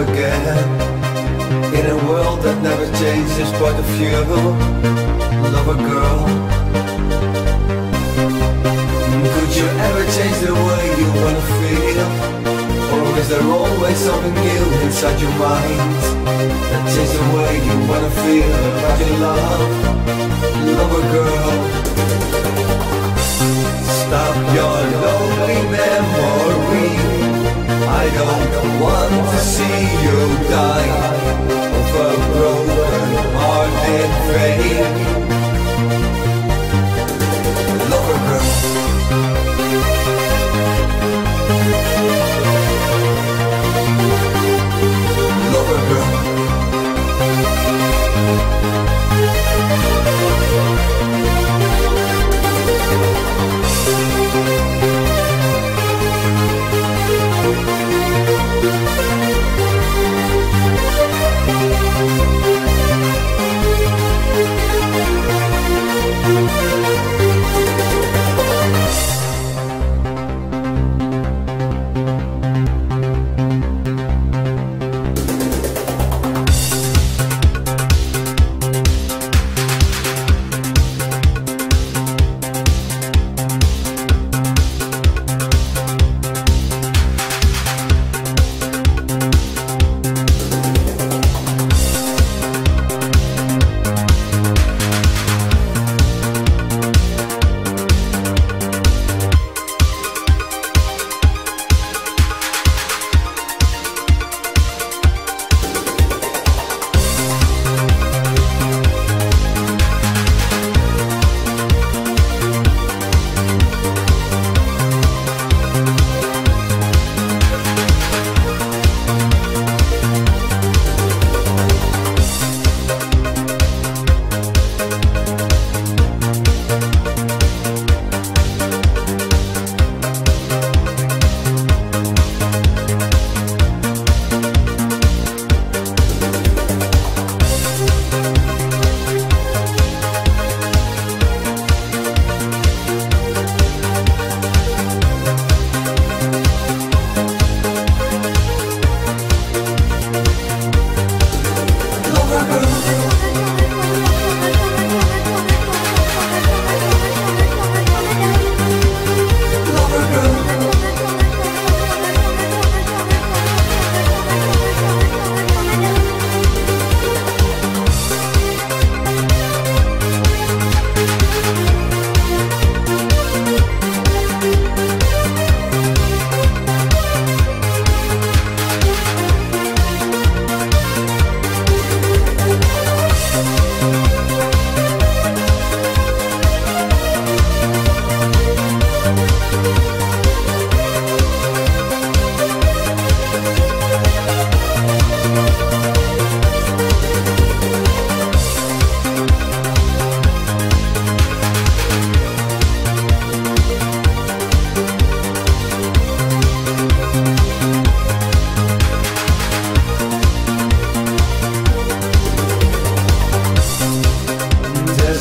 again. In a world that never changes but a few. Lover girl. Could you ever change the way you wanna feel? Or is there always something new inside your mind That changes the way you wanna feel about your love Lover girl see you die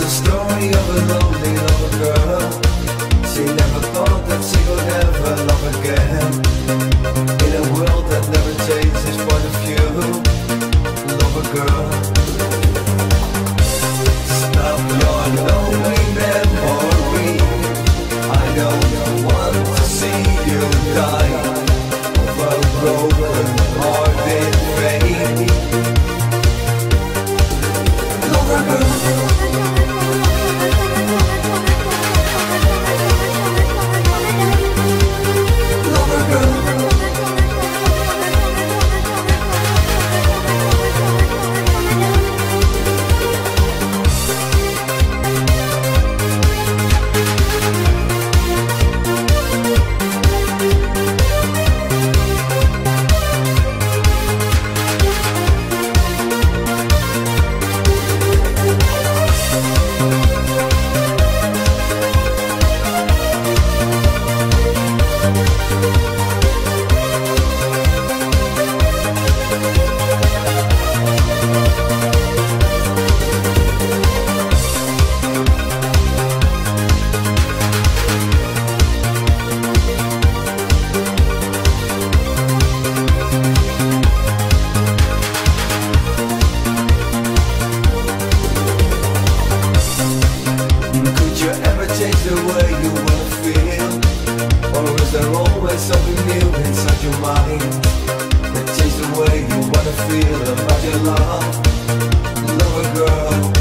A story of a lonely lover girl. She never thought that she would ever love again. In a world that never changes but a few. Lover girl. the way you will feel? Or is there always something new inside your mind? That changes the way you wanna feel about your love? Lover girl.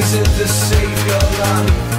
Is it the savior lamb